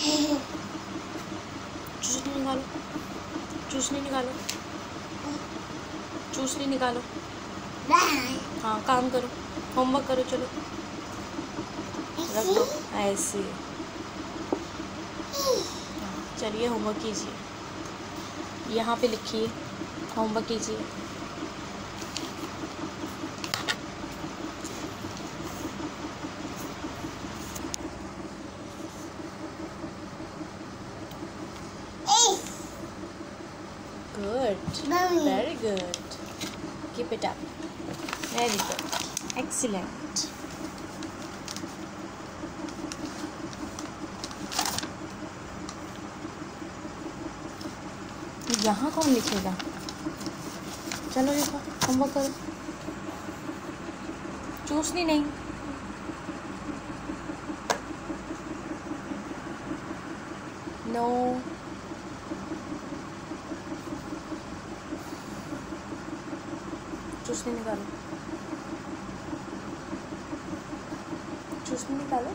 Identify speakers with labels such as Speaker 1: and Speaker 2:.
Speaker 1: चूस नहीं निकालो। चूस नहीं निकालो। चूस नहीं निकालो। हाँ काम करो। होमवर्क करो, चलो। रख दो। ऐसे चलिए होमवर्क कीजिए। यहाँ पे लिखिए। होमवर्क कीजिए। Good.
Speaker 2: Mommy.
Speaker 1: Very good. Keep it up. Very good. Excellent. यहाँ कौन लिखेगा चलो लिखो होमवर्क करो चूसनी नहीं नो चुस्नी निकालो। चुस्नी निकालो?